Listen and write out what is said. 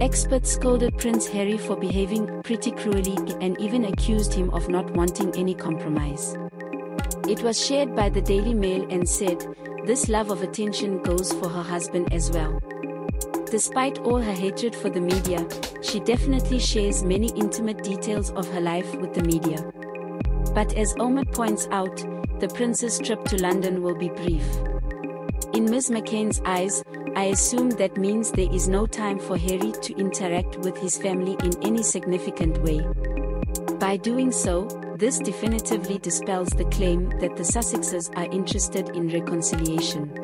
Experts scolded Prince Harry for behaving pretty cruelly and even accused him of not wanting any compromise. It was shared by the Daily Mail and said, this love of attention goes for her husband as well. Despite all her hatred for the media, she definitely shares many intimate details of her life with the media. But as Omid points out, the prince's trip to London will be brief. In Ms. McCain's eyes, I assume that means there is no time for Harry to interact with his family in any significant way. By doing so, this definitively dispels the claim that the Sussexes are interested in reconciliation.